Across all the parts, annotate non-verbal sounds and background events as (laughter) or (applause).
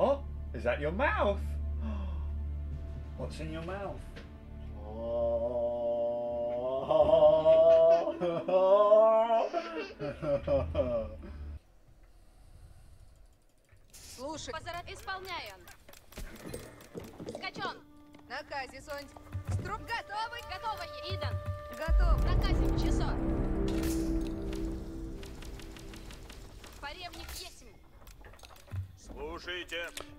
Oh, is that your mouth? (gasps) What's in your mouth? Oh. (laughs) Слушай, Исполняем. Скачон. наказе, Сонь. Струп готовый? Готово. Идан. Готов. Наказим. Часо. Поревник есмь. Слушайте.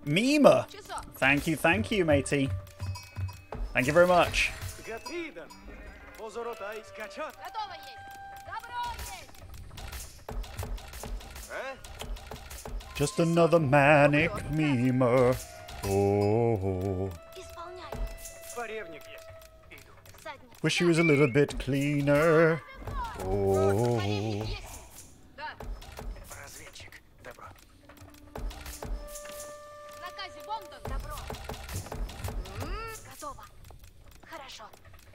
Mima! Thank you, thank you, matey. Thank you very much. Just another manic memer. Oh. Wish he was a little bit cleaner. Oh. Хорошо.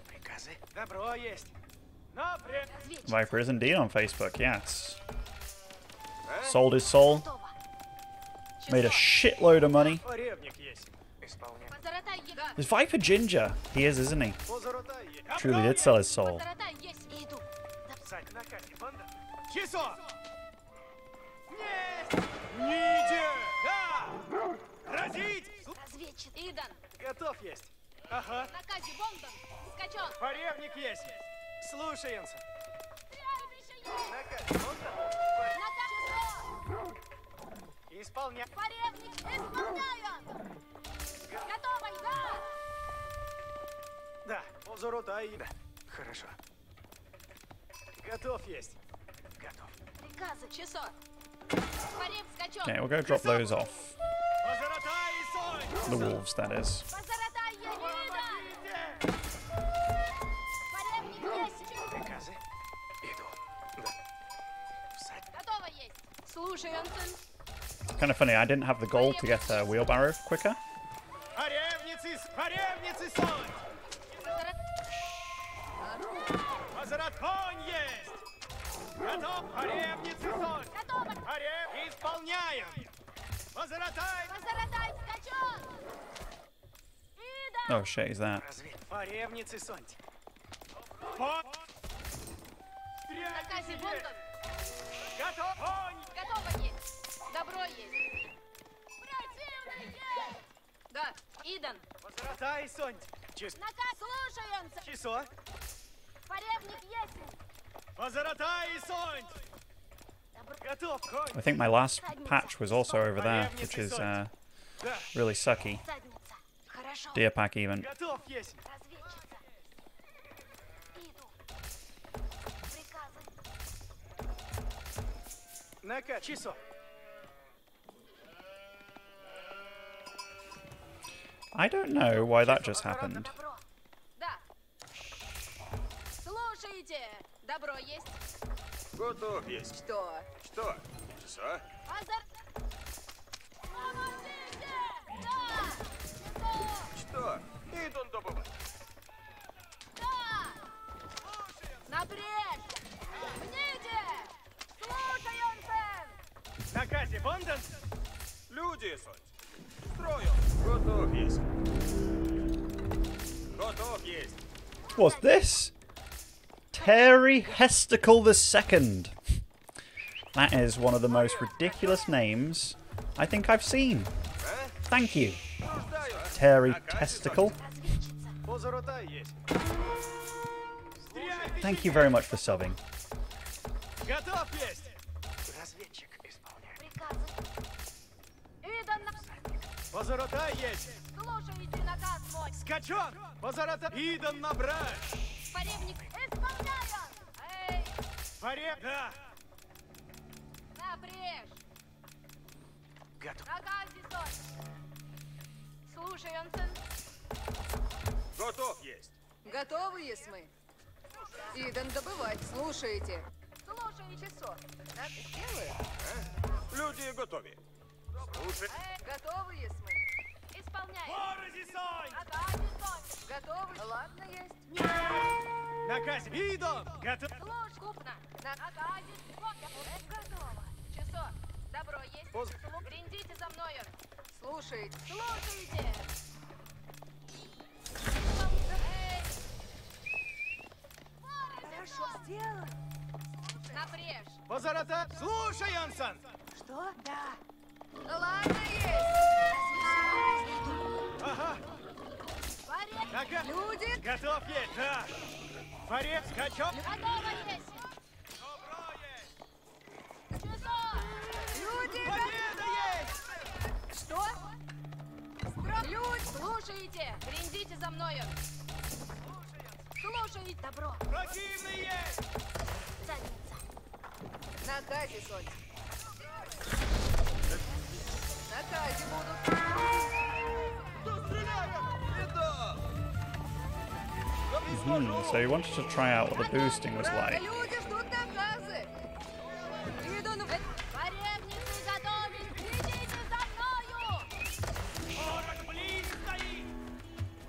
Приказы. Добро есть. Напрямик. Разведчик. Viper is indeed on Facebook, yes. Sold his soul, Готово. made a Часо. shitload of money. Поревник есть. Исполняй. Позоротай есть. Да. Is Viper ginger? He is, isn't he? Позоротай есть. Truly did sell his soul. Позоротай есть. Иду. Да. Сань, наказе, банда. Часо! Нет! Ниде! Да! Разить! Разведчик. Идан. Готов есть. Ага. На казе бомба. Скачок. Поревник есть. Слушаемся. На казе бомба. Исполняй. Поревник, исполняю. Готово, да? Да, позору да. Хорошо. Готов есть. Готов. Приказы, часок. Yeah, we'll go drop those off. The wolves, that is. Kind of funny, I didn't have the gold to get a wheelbarrow quicker. Oh shit, is that? Разве поревницы сонь! По... Наказе Бондон. Готов, конь! Готово есть. Добро есть. Противный есть. Да. Идан. Позоротай сонь! Чис... Наказ. Слушай, Ансен. Число? Поревник есть. Позоротай сонь! Готов, конь! I think my last patch was also over there, which is uh, Да, really sucky. Задница. Хорошо. Deer pack even. Нака, число! I don't know why that just happened. Добро. Да. Слушайте. Добро есть. Готов есть. Что? Что? Часа? Азар. Люди, сонь. Строю. Готов есть. Готов есть. What's this? Terry Hesticle II. That is one of the most ridiculous names I think I've seen. Thank you, Нуждаю. Terry Testicle. Позоротай есть! Стреляй, Thank you very much for subbing. Позоротай есть! Слушайте наказ мой. Скачок! Позоротай! Идан на брешь! Поревник. Исполняю. Эй. Порев! Да! Напрячь. Готов. Нога здесь. Слушай, Ансен. Готов есть. Готовы, есть мы? Идан добывать, слушаете. Слушай, часов. Так сделаю. Люди готовы. Слушай. Э, готовы, Есмы? Исполняем. Горы, Зисонь! Ага, Зисонь. Готовы? Ладно, есть. Нет! Наказ видом! Готов. Ложь, купно. На... Ага, Зисонь. Готово. Часок. Добро есть. Поз... Гриндите за мною. Слушайте. Слушайте. Хорошо сделал. Напрежь. Позарата. Слушай, Янсон. Что? Да. Ну ладно, есть. Ага. Порез. Нога. Люди, Готов есть. Да. Фарет, скачок. Готово есть. Добро есть. Люди, Победа есть. что? Стро... Люди, Слушайте. Гряндите за мною. Слушайте. Добро. Противный есть. Задница. на казе, Сонь. На казе будут. Hmm, so he wanted to try out what the boosting was Правда, like. люди ждут наказы. Иду на... Поребницы готовить. Следите за мною. Сорок блин стоит.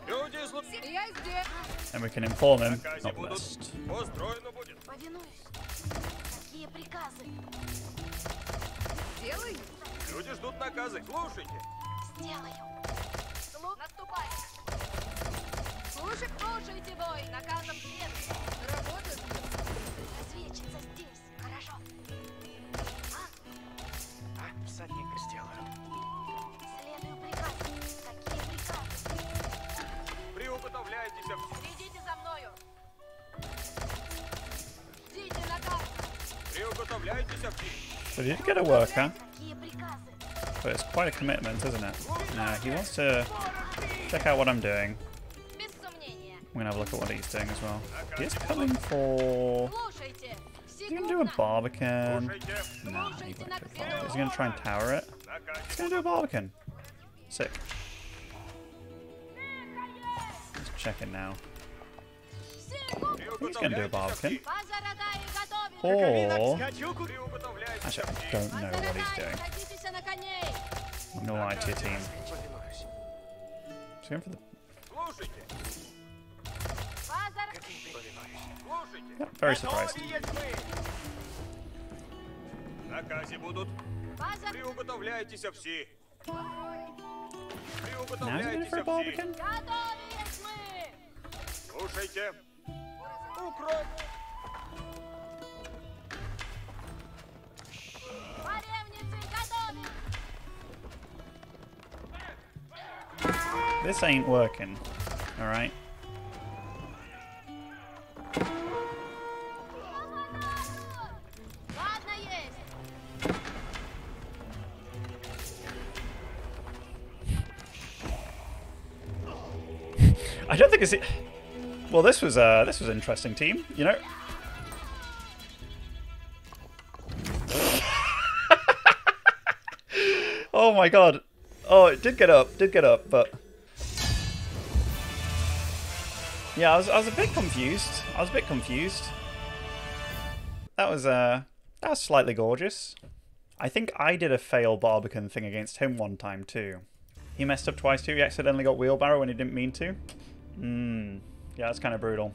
Люди и слуги Я здесь. And we can inform him. наказе Not будут. list. Люди ждут наказы. Слушайте. Сделаю. Слуг. Наступай. Слушай, Слушайте бой. Наказом следуйте. работа Разведчица здесь. Хорошо. А, всадника сделаю. Следую приказу. Какие приказы? Приуготовляйтесь. Следите за мною. Ждите наказ. Приуготовляйтесь. So did get a Какие приказы? but it's quite a commitment, isn't it? Now, he wants to check out what I'm doing. I'm gonna have a look at what he's doing as well. He's coming for... He's gonna do a barbican? Nah, he. Is he gonna try and tower it? He's gonna do a barbican. Sick. Let's check it now. He's gonna do a barbican. Or... Actually, I don't know what he's doing. Садитесь на коней. I'm going to lie to your team. Повинуюсь. He's going for the... Слушайте. Позар... Слушайте. Yeah, very surprised. Готовы есть мы. Наказе будут. Позар... Приуготовляйтесь все. Now he's going Приуготовляйтесь for a все. Barbican? Готовились мы. Слушайте. Укроп. This ain't working, alright? I don't think it's... Well, this was uh, this was an interesting team, you know. (laughs) oh my god! Oh, it did get up, did get up, but. Yeah, I was I was a bit confused. I was a bit confused. That was uh that was slightly gorgeous. I think I did a fail Barbican thing against him one time too. He messed up twice too. He accidentally got wheelbarrow when he didn't mean to. Hmm. Yeah, that's kind of brutal.